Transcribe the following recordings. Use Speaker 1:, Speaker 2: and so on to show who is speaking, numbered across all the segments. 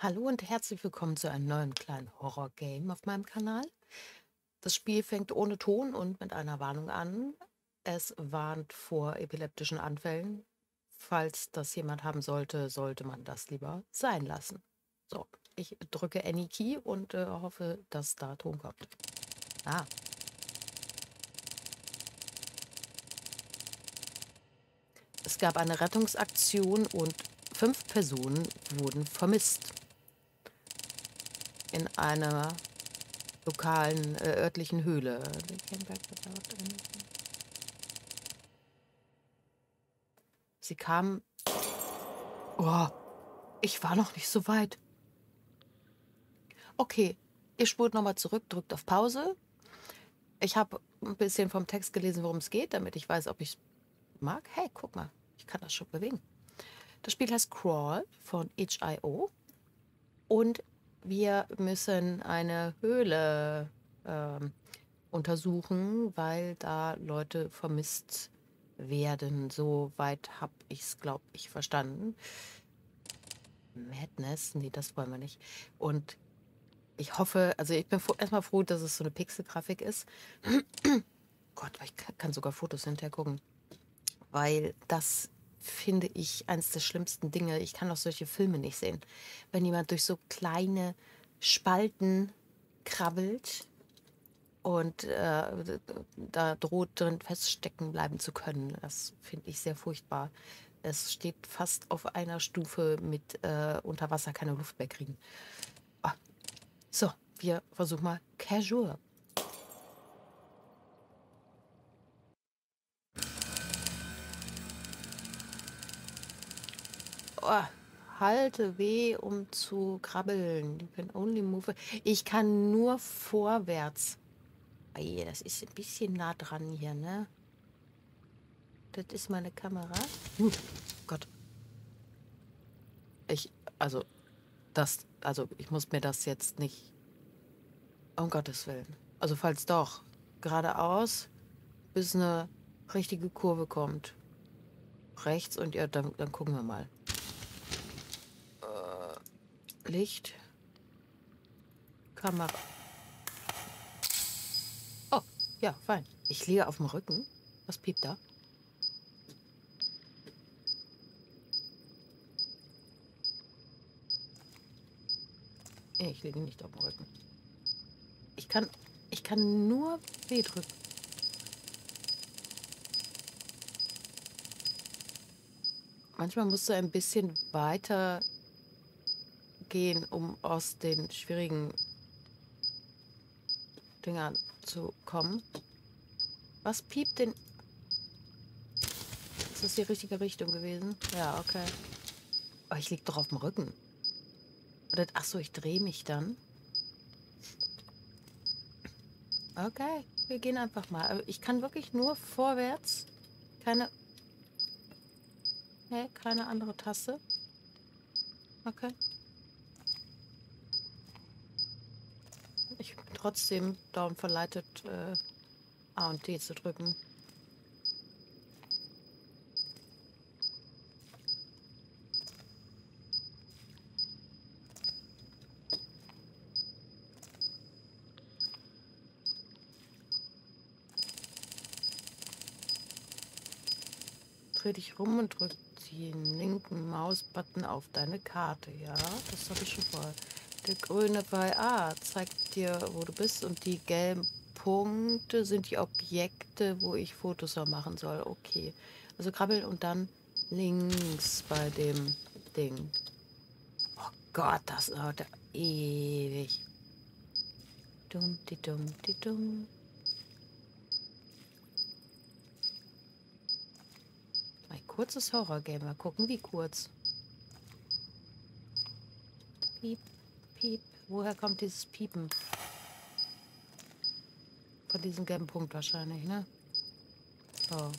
Speaker 1: Hallo und herzlich willkommen zu einem neuen kleinen Horror-Game auf meinem Kanal. Das Spiel fängt ohne Ton und mit einer Warnung an. Es warnt vor epileptischen Anfällen. Falls das jemand haben sollte, sollte man das lieber sein lassen. So, ich drücke Any Key und äh, hoffe, dass da Ton kommt. Ah. Es gab eine Rettungsaktion und fünf Personen wurden vermisst. In einer lokalen, äh, örtlichen Höhle. Sie kamen. Oh, ich war noch nicht so weit. Okay, ihr spurt nochmal zurück, drückt auf Pause. Ich habe ein bisschen vom Text gelesen, worum es geht, damit ich weiß, ob ich mag. Hey, guck mal, ich kann das schon bewegen. Das Spiel heißt Crawl von itch.io und wir müssen eine Höhle äh, untersuchen, weil da Leute vermisst werden. So weit habe ich es, glaube ich, verstanden. Madness? Nee, das wollen wir nicht. Und ich hoffe, also ich bin erstmal froh, dass es so eine Pixelgrafik ist. Gott, ich kann sogar Fotos hinterher gucken. Weil das finde ich eines der schlimmsten Dinge. Ich kann auch solche Filme nicht sehen. Wenn jemand durch so kleine Spalten krabbelt und äh, da droht drin feststecken bleiben zu können. Das finde ich sehr furchtbar. Es steht fast auf einer Stufe mit äh, unter Wasser keine Luft mehr kriegen. Ah. So, wir versuchen mal Casual. Oh, halte weh, um zu krabbeln. You can only move. Ich kann nur vorwärts. Ei, das ist ein bisschen nah dran hier, ne? Das ist meine Kamera. Uh, Gott. Ich, also, das, also, ich muss mir das jetzt nicht. Um Gottes Willen. Also, falls doch, geradeaus, bis eine richtige Kurve kommt. Rechts und ja, dann, dann gucken wir mal. Licht. Kamera. Oh, ja, fein. Ich liege auf dem Rücken. Was piept da? Ich liege nicht auf dem Rücken. Ich kann, ich kann nur W drücken. Manchmal musst du ein bisschen weiter gehen, um aus den schwierigen Dingern zu kommen. Was piept denn? Ist das die richtige Richtung gewesen? Ja, okay. Oh, ich lieg doch auf dem Rücken. Oder, ach so, ich drehe mich dann. Okay, wir gehen einfach mal. Ich kann wirklich nur vorwärts. Keine... Nee, keine andere Taste. Okay. Ich bin trotzdem darum verleitet, äh, A und D zu drücken. Dreh dich rum und drück den linken Mausbutton auf deine Karte. Ja, das habe ich schon vorher. Der grüne bei A zeigt dir, wo du bist und die gelben Punkte sind die Objekte, wo ich Fotos machen soll. Okay. Also krabbeln und dann links bei dem Ding. Oh Gott, das dauert ewig. Dumm, die dumm, die dumm. Ein kurzes Horror-Game. Mal gucken, wie kurz. Piep. Piep. Woher kommt dieses Piepen? Von diesem gelben Punkt wahrscheinlich, ne? So.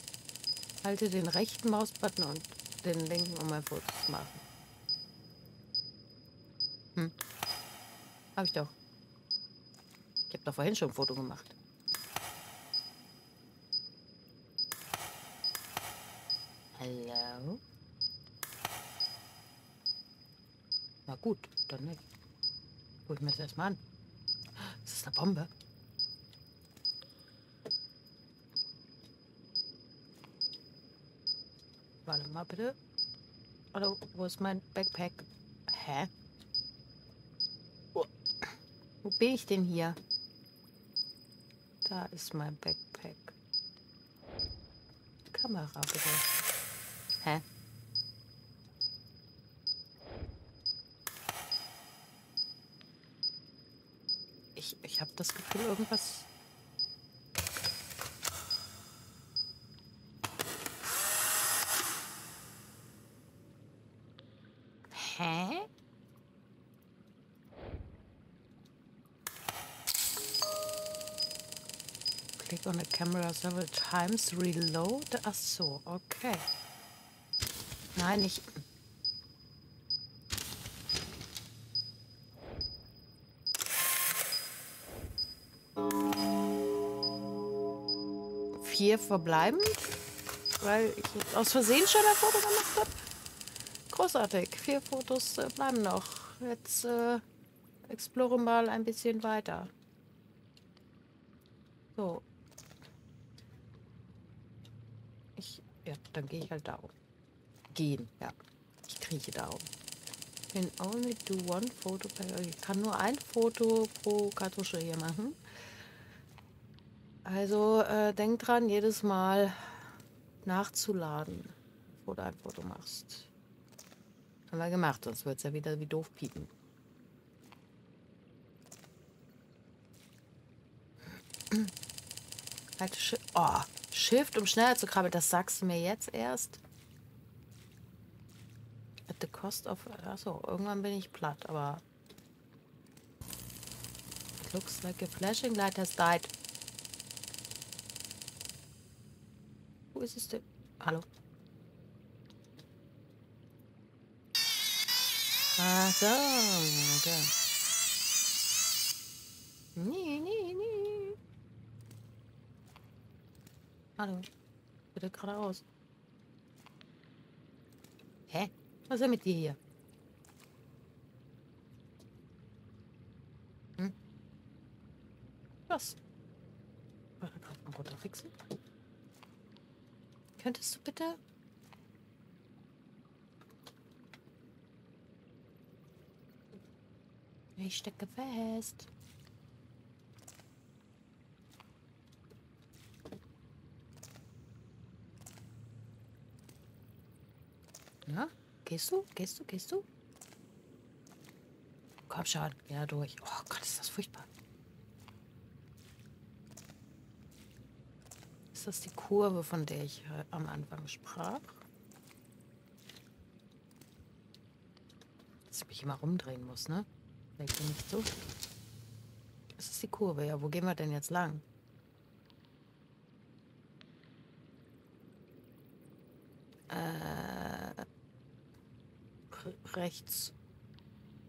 Speaker 1: Halte den rechten Mausbutton und den linken, um ein Foto zu machen. Hm. Hab ich doch. Ich habe doch vorhin schon ein Foto gemacht. Hallo? Na gut, dann nicht. Guck ich mir das erstmal an. Das ist eine Bombe. Warte mal bitte. Hallo, wo ist mein Backpack? Hä? Wo, wo bin ich denn hier? Da ist mein Backpack. Kamera bitte. Hä? Ich, ich habe das Gefühl, irgendwas Hä? Click on the camera several times, reload. Ach so, okay. Nein, ich... Vier verbleiben, weil ich aus Versehen schon ein Foto gemacht habe. Großartig. Vier Fotos äh, bleiben noch. Jetzt äh, explore mal ein bisschen weiter. So. Ich, ja, dann gehe ich halt da oben. Gehen, ja. Ich krieche da oben. Can only do one photo per... Ich kann nur ein Foto pro Kartusche hier machen. Also äh, denk dran, jedes Mal nachzuladen, bevor du ein Foto machst. Haben wir gemacht, sonst wird es ja wieder wie doof piepen. Halt Sch oh, Shift, um schneller zu krabbeln. Das sagst du mir jetzt erst. At the cost of... Achso, irgendwann bin ich platt, aber... It looks like a flashing light has died. Wo ist es denn? Hallo? Ach so, okay. Nee, nee, nee. Hallo. Bitte geradeaus. Hä? Was ist denn mit dir hier? Hm? Was? Warte, gerade mal runterfixen. Könntest du bitte Ich stecke fest. Na, gehst du? Gehst du? Gehst du? Komm schon, ja durch. Oh Gott, ist das furchtbar. Ist das die Kurve, von der ich äh, am Anfang sprach? Dass ich mich immer rumdrehen muss, ne? Vielleicht nicht so. Das ist die Kurve, ja. Wo gehen wir denn jetzt lang? Äh, rechts.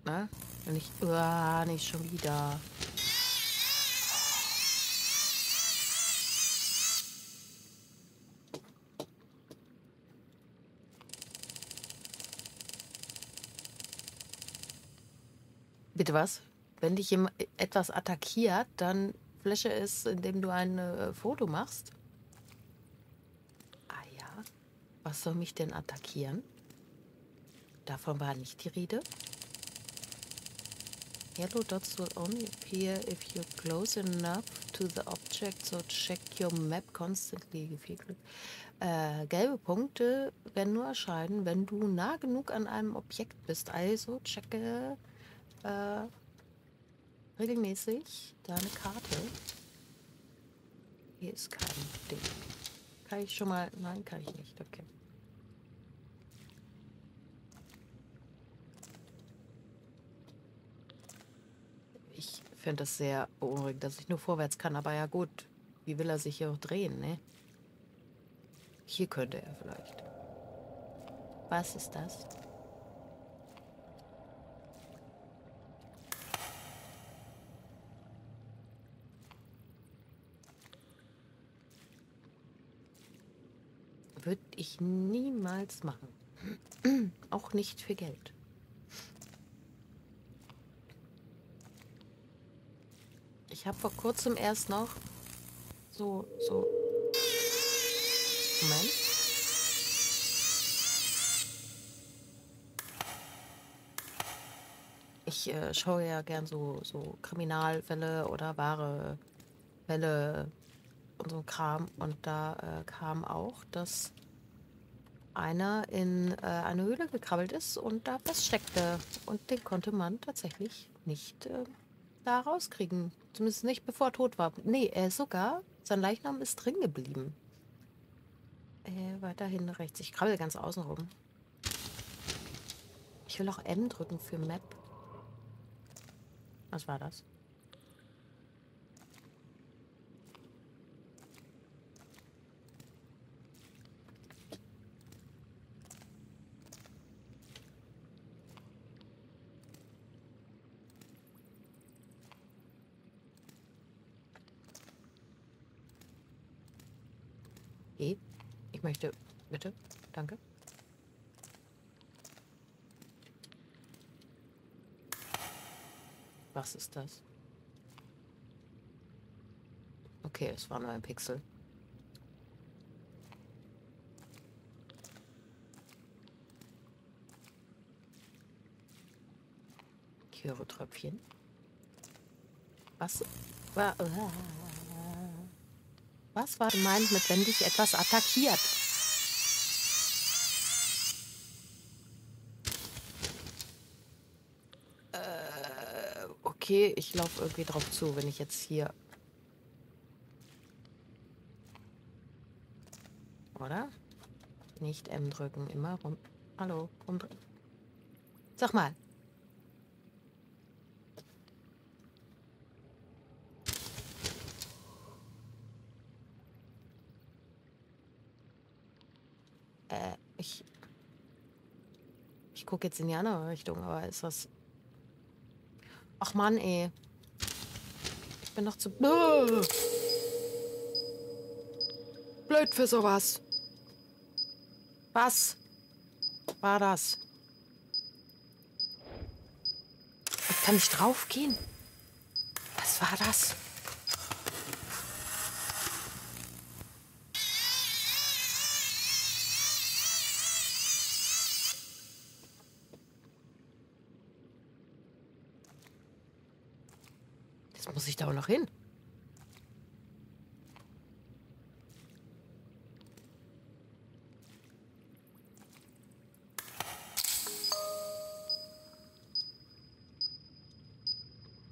Speaker 1: Ne? Nicht, uh, nicht schon wieder. Bitte was? Wenn dich etwas attackiert, dann fläche es, indem du ein äh, Foto machst. Ah ja. Was soll mich denn attackieren? Davon war nicht die Rede. Yellow dots will only appear if you're close enough to the object, so check your map constantly. Äh, gelbe Punkte werden nur erscheinen, wenn du nah genug an einem Objekt bist. Also checke äh, regelmäßig deine Karte. Hier ist kein Ding. Kann ich schon mal... Nein, kann ich nicht. Okay. Ich finde das sehr beunruhigend, dass ich nur vorwärts kann. Aber ja gut, wie will er sich hier auch drehen, ne? Hier könnte er vielleicht. Was ist das? Würde ich niemals machen. Auch nicht für Geld. Ich habe vor kurzem erst noch so, so. Moment. Ich äh, schaue ja gern so, so Kriminalfälle oder wahre Fälle und so Kram. Und da äh, kam auch, dass einer in äh, eine Höhle gekrabbelt ist und da feststeckte. Und den konnte man tatsächlich nicht äh, da rauskriegen. Zumindest nicht bevor er tot war. Nee, er sogar, sein Leichnam ist drin geblieben. Äh, weiterhin rechts. Ich krabbel ganz außen rum. Ich will auch M drücken für Map. Was war das? E. Ich möchte. Bitte. Danke. Was ist das? Okay, es war nur ein Pixel. Ich höre Tröpfchen. Was war... Was war gemeint mit, wenn dich etwas attackiert? Okay, ich laufe irgendwie drauf zu, wenn ich jetzt hier... Oder? Nicht M drücken, immer rum... Hallo, rumdrehen. Sag mal. Äh, ich... Ich gucke jetzt in die andere Richtung, aber ist was... Ach Mann, ey. Ich bin doch zu... Blöd für sowas. Was war das? Ich kann nicht draufgehen. Was war das? Jetzt muss ich da auch noch hin.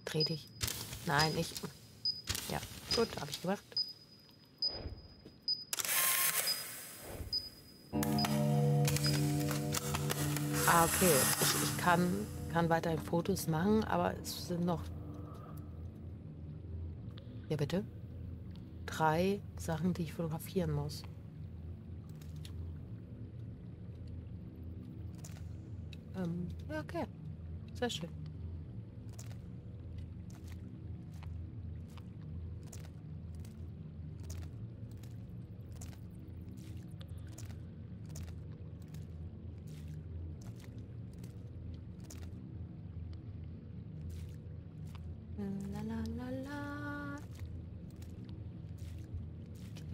Speaker 1: Dreh dich. Nein, ich. Ja, gut, habe ich gemacht. Ah, okay. Ich, ich kann, kann weiterhin Fotos machen, aber es sind noch. Ja, bitte. Drei Sachen, die ich fotografieren muss. Ähm, ja, okay. Sehr schön.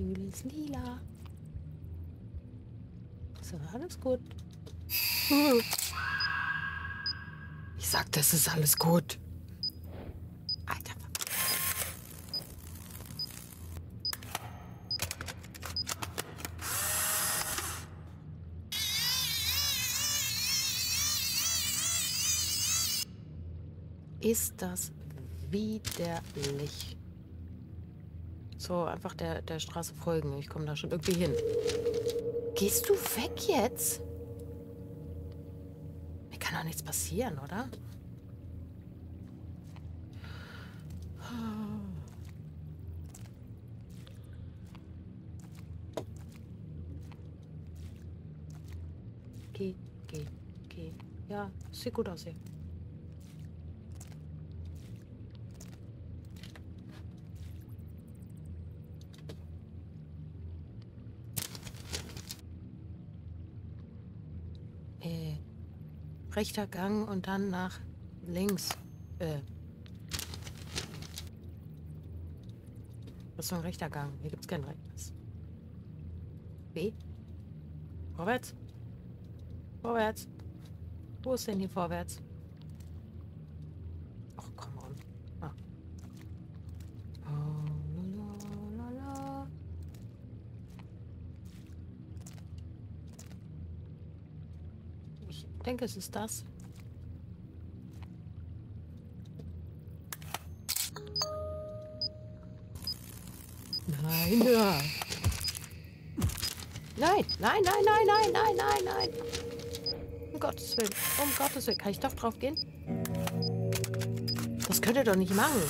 Speaker 1: Höhle ist lila. Ist aber alles gut. Ich sagte, es ist alles gut. Alter. Ist das widerlich. So, einfach der, der Straße folgen. Ich komme da schon irgendwie hin. Gehst du weg jetzt? Mir kann doch nichts passieren, oder? Geh, geh, geh. Ja, sieht gut aus hier. Äh, rechter Gang und dann nach links. Äh. Das ist so ein rechter Gang. Hier gibt es kein rechtes. B. Vorwärts. Vorwärts. Wo ist denn hier vorwärts? Ach, komm on. Ah. Oh, la, la, la. Ich denke, es ist das. Nein, ja. Nein, nein, nein, nein, nein, nein, nein, nein. Um Gottes Willen, um Gottes Willen. Kann ich doch drauf gehen? Das könnt ihr doch nicht machen.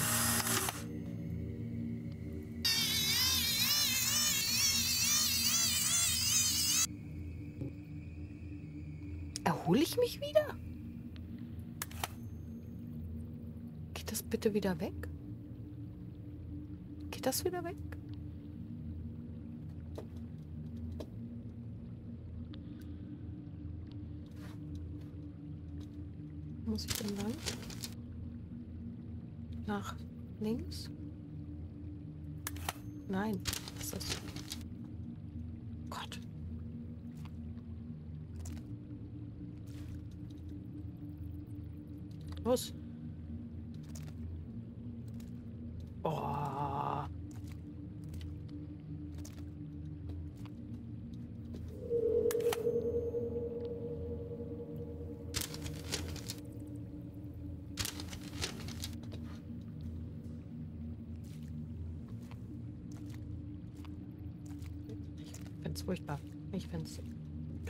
Speaker 1: Geht das bitte wieder weg? Geht das wieder weg? muss ich denn lang? Nach links? Nein, was ist das? Gott. Los.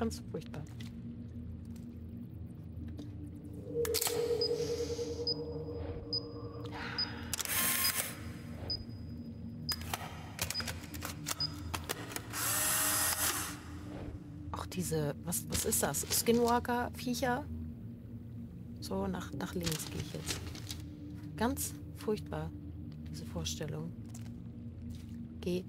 Speaker 1: Ganz furchtbar. Auch diese, was, was ist das? Skinwalker-Viecher? So, nach, nach links gehe ich jetzt. Ganz furchtbar, diese Vorstellung. Geh.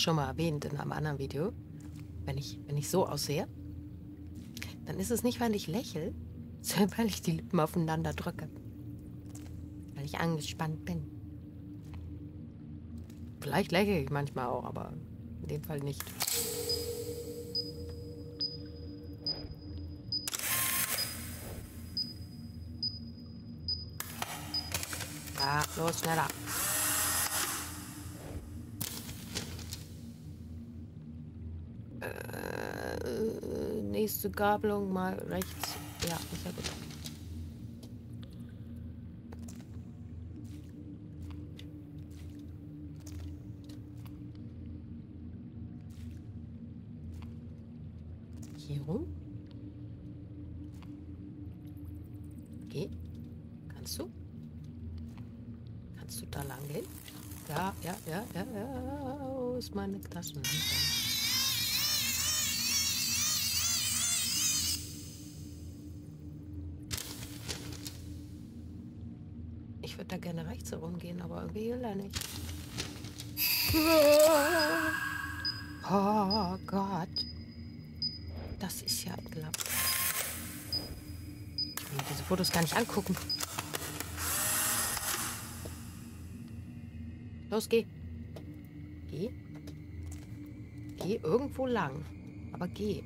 Speaker 1: Schon mal erwähnt in einem anderen Video. Wenn ich, wenn ich so aussehe, dann ist es nicht, weil ich lächle, sondern weil ich die Lippen aufeinander drücke. Weil ich angespannt bin. Vielleicht lächle ich manchmal auch, aber in dem Fall nicht. Ja, los, schneller. Gabelung mal rechts. Ja, ist ja gut. Gar nicht angucken. Los, geh. Geh. Geh irgendwo lang. Aber geh.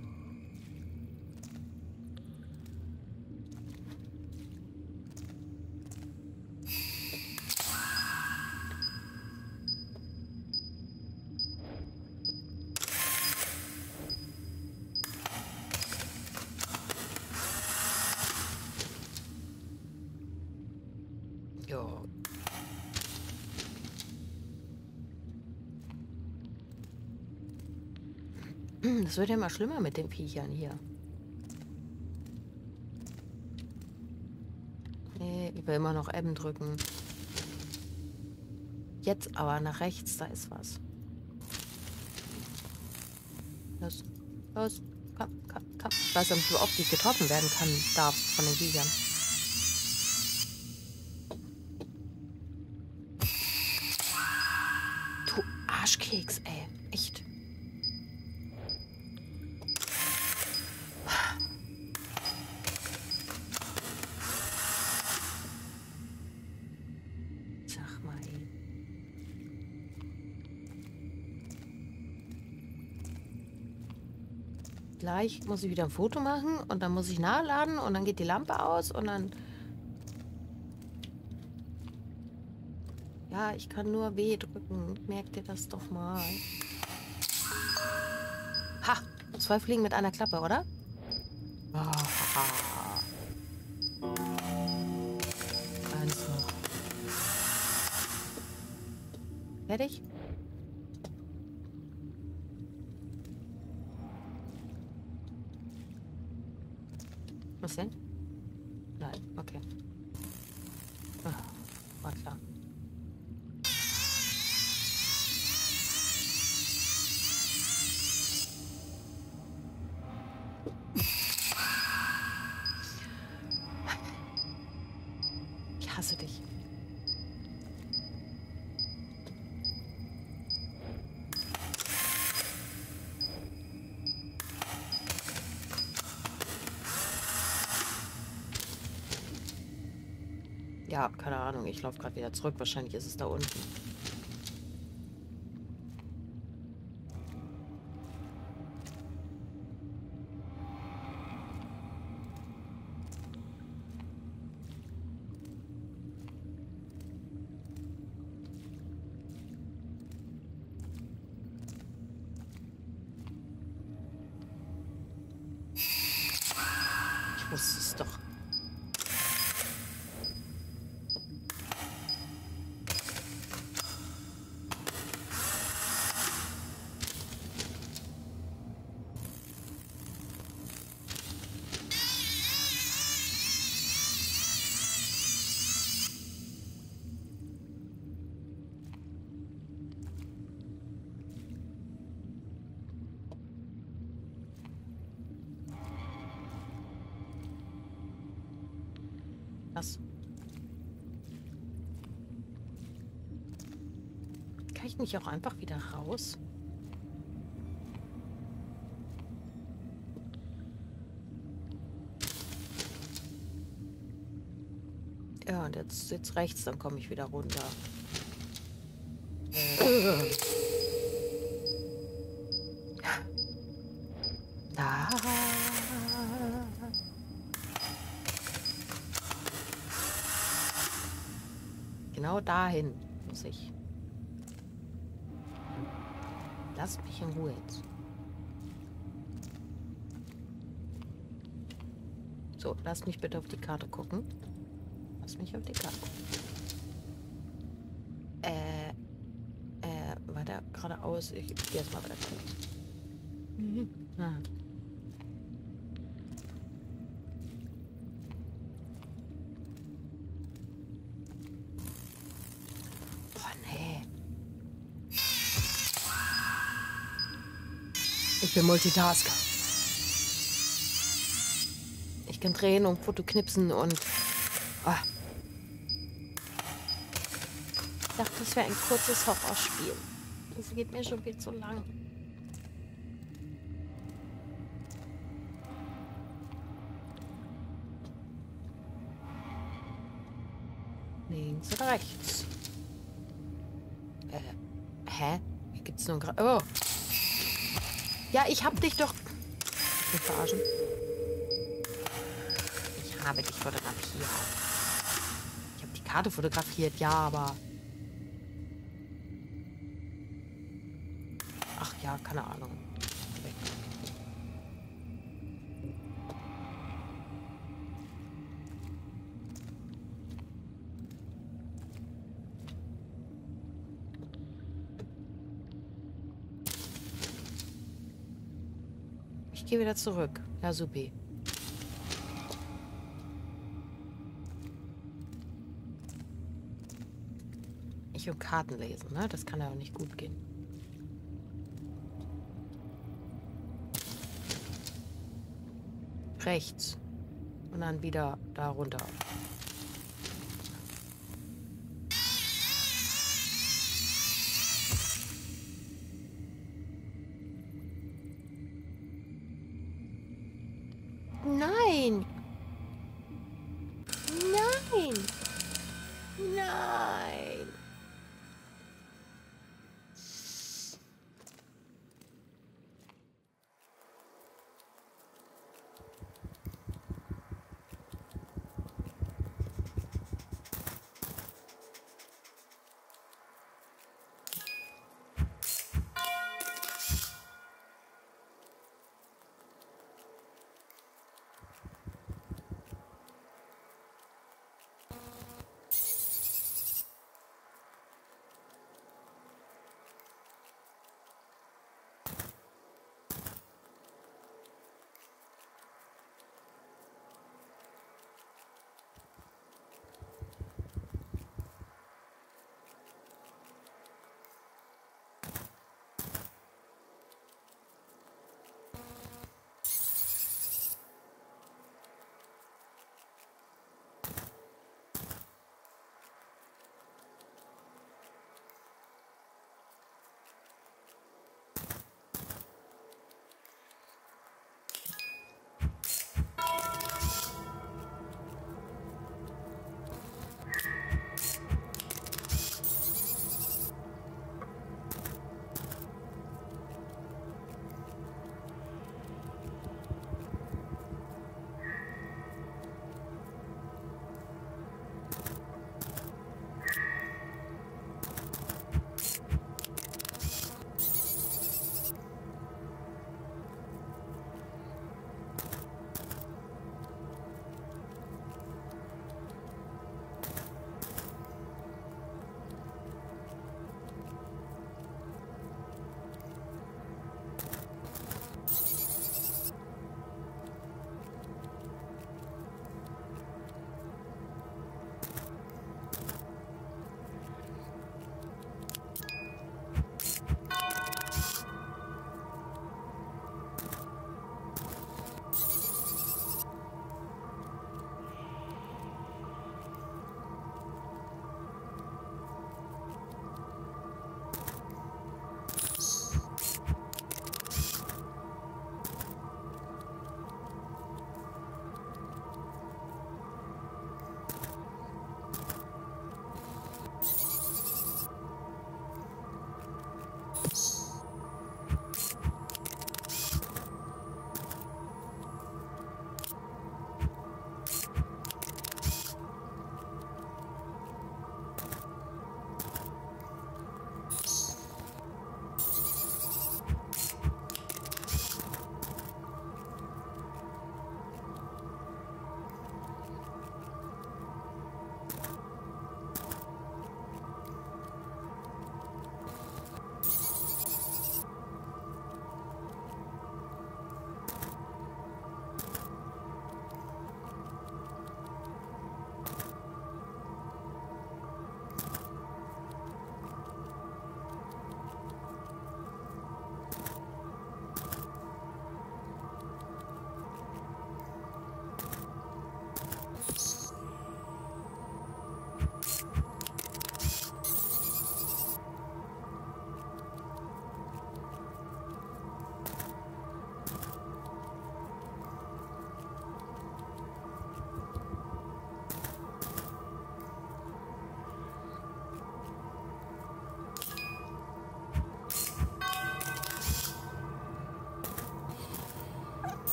Speaker 1: Das wird ja immer schlimmer mit den Viechern hier. Nee, ich will immer noch M drücken. Jetzt aber nach rechts, da ist was. Los, los, komm, komm, komm. Ich weiß nicht, wie oft ich getroffen werden kann, darf von den Viechern. Gleich muss ich wieder ein Foto machen und dann muss ich nachladen und dann geht die Lampe aus und dann. Ja, ich kann nur W drücken. Merkt ihr das doch mal. Ha! Zwei Fliegen mit einer Klappe, oder? Hasse dich. Ja, keine Ahnung. Ich laufe gerade wieder zurück. Wahrscheinlich ist es da unten. Was? Kann ich nicht auch einfach wieder raus? Ja, und jetzt, jetzt rechts, dann komme ich wieder runter. 20. Lasst mich in Ruhe jetzt. So, lass mich bitte auf die Karte gucken. Lass mich auf die Karte gucken. Äh, äh, war da geradeaus. Ich gehe jetzt mal weiter. Mhm. Ah. Bin Multitasker. Ich kann drehen und Foto knipsen und. Ah. Ich dachte, das wäre ein kurzes Horrorspiel. Das geht mir schon viel zu lang. Ich hab dich doch. Mich verarschen. Ich habe dich fotografiert. Ich habe die Karte fotografiert, ja, aber. Ach ja, keine Ahnung. Ich gehe wieder zurück. Ja, supi. Ich will Karten lesen, ne? Das kann ja auch nicht gut gehen. rechts. Und dann wieder da runter.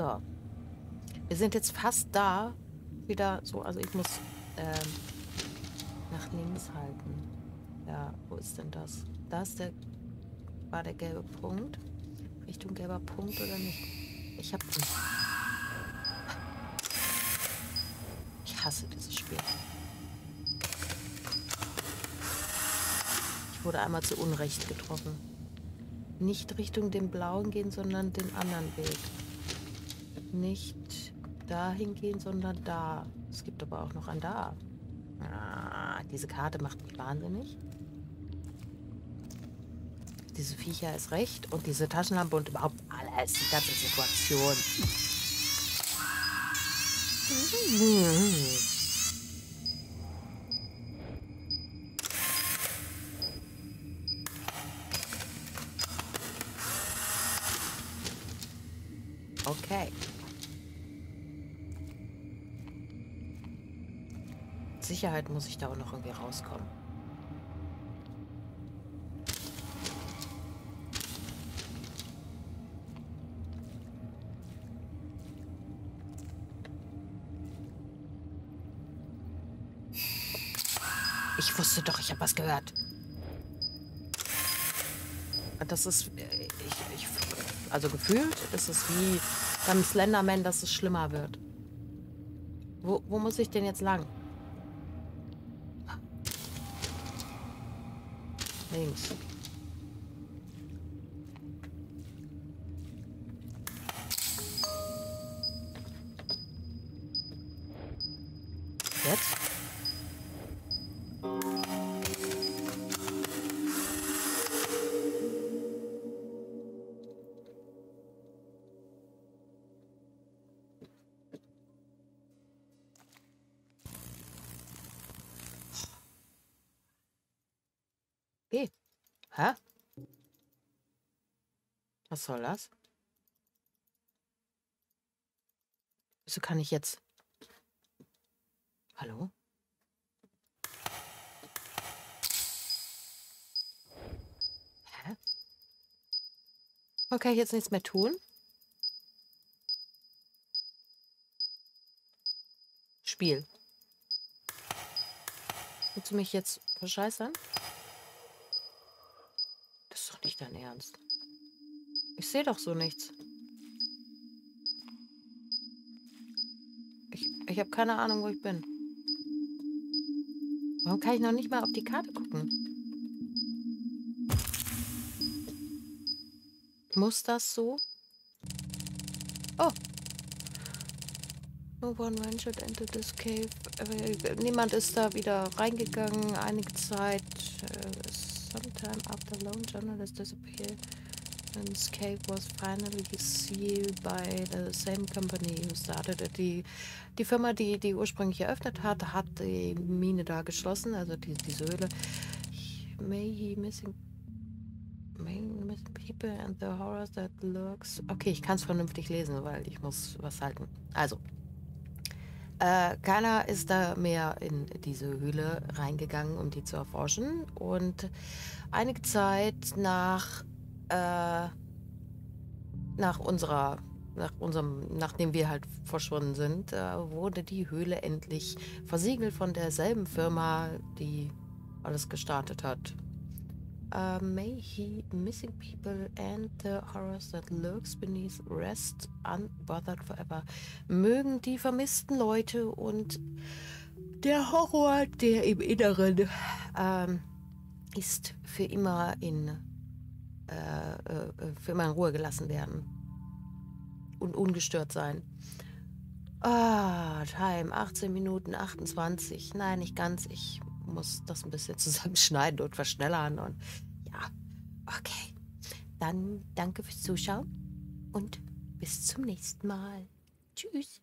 Speaker 1: So. Wir sind jetzt fast da. Wieder so, also ich muss ähm, nach links halten. Ja, wo ist denn das? Da ist der, war der gelbe Punkt. Richtung gelber Punkt oder nicht? Ich hab den. Ich hasse dieses Spiel. Ich wurde einmal zu Unrecht getroffen. Nicht Richtung den blauen gehen, sondern den anderen Weg nicht dahin gehen, sondern da. Es gibt aber auch noch ein da. Ah, diese Karte macht mich wahnsinnig. diese Viecher ist recht und diese Taschenlampe und überhaupt alles, die ganze Situation. Sicherheit muss ich da auch noch irgendwie rauskommen. Ich wusste doch, ich habe was gehört. Das ist, äh, ich, ich, also gefühlt ist es wie beim Slenderman, dass es schlimmer wird. Wo, wo muss ich denn jetzt lang? Links. Soll das? Wieso kann ich jetzt... Hallo? Hä? Okay, jetzt nichts mehr tun? Spiel. Willst du mich jetzt verscheißern? Das ist doch nicht dein Ernst. Ich sehe doch so nichts. Ich, ich habe keine Ahnung, wo ich bin. Warum kann ich noch nicht mal auf die Karte gucken? Muss das so? Oh. No one ventured into this cave. Äh, niemand ist da wieder reingegangen. Einige Zeit. Äh, sometime after lone journalist disappeared. And this cave was finally sealed by the same company who started it. Die, die Firma, die die ursprünglich eröffnet hat, hat die Mine da geschlossen, also die, diese Höhle. May he missing people and the horrors that lurks. Okay, ich kann es vernünftig lesen, weil ich muss was halten. Also, äh, keiner ist da mehr in diese Höhle reingegangen, um die zu erforschen. Und einige Zeit nach, äh, nach unserer, nach unserem, nachdem wir halt verschwunden sind, äh, wurde die Höhle endlich versiegelt von derselben Firma, die alles gestartet hat. Uh, may he, missing people and the horrors that lurks beneath rest unbothered forever. Mögen die vermissten Leute und der Horror, der im Inneren ähm, ist, für immer in äh, äh, für immer in Ruhe gelassen werden und ungestört sein. Ah, Time, 18 Minuten 28. Nein, nicht ganz. Ich muss das ein bisschen zusammenschneiden und verschnellern. Und ja, okay. Dann danke fürs Zuschauen und bis zum nächsten Mal. Tschüss.